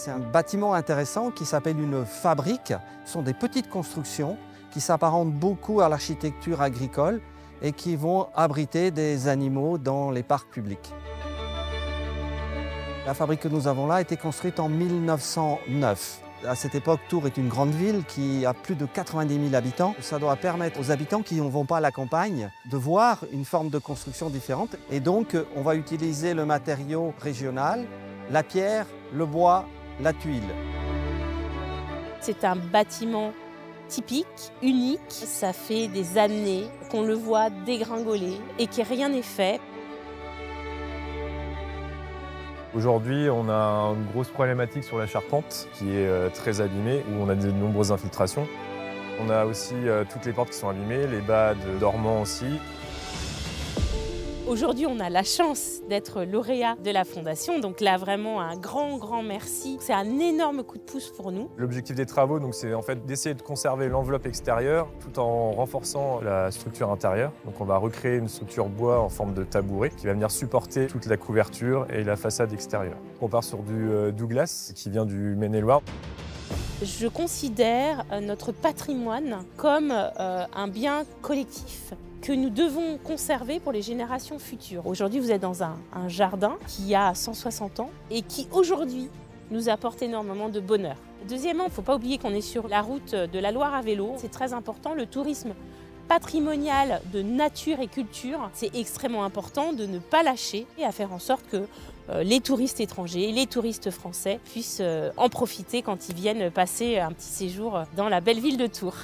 C'est un bâtiment intéressant qui s'appelle une fabrique. Ce sont des petites constructions qui s'apparentent beaucoup à l'architecture agricole et qui vont abriter des animaux dans les parcs publics. La fabrique que nous avons là a été construite en 1909. À cette époque, Tours est une grande ville qui a plus de 90 000 habitants. Ça doit permettre aux habitants qui ne vont pas à la campagne de voir une forme de construction différente. Et donc, on va utiliser le matériau régional, la pierre, le bois, la tuile. C'est un bâtiment typique, unique. Ça fait des années qu'on le voit dégringoler et que rien n'est fait. Aujourd'hui, on a une grosse problématique sur la charpente qui est euh, très abîmée, où on a de nombreuses infiltrations. On a aussi euh, toutes les portes qui sont abîmées, les bas de dormants aussi. Aujourd'hui, on a la chance d'être lauréat de la Fondation. Donc là, vraiment, un grand, grand merci. C'est un énorme coup de pouce pour nous. L'objectif des travaux, c'est en fait d'essayer de conserver l'enveloppe extérieure tout en renforçant la structure intérieure. Donc on va recréer une structure bois en forme de tabouret qui va venir supporter toute la couverture et la façade extérieure. On part sur du euh, Douglas qui vient du Maine-et-Loire. Je considère euh, notre patrimoine comme euh, un bien collectif que nous devons conserver pour les générations futures. Aujourd'hui, vous êtes dans un, jardin qui a 160 ans et qui aujourd'hui nous apporte énormément de bonheur. Deuxièmement, il ne faut pas oublier qu'on est sur la route de la Loire à vélo. C'est très important. Le tourisme patrimonial de nature et culture, c'est extrêmement important de ne pas lâcher et à faire en sorte que euh, les touristes étrangers, les touristes français puissent euh, en profiter quand ils viennent passer un petit séjour dans la belle ville de Tours.